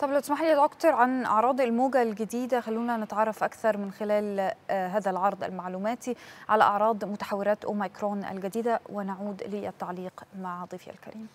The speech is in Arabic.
طب لو تسمح لي يا دكتور عن أعراض الموجة الجديدة خلونا نتعرف أكثر من خلال آه، هذا العرض المعلوماتي على أعراض متحورات أوميكرون الجديدة ونعود للتعليق مع ضيفي الكريم.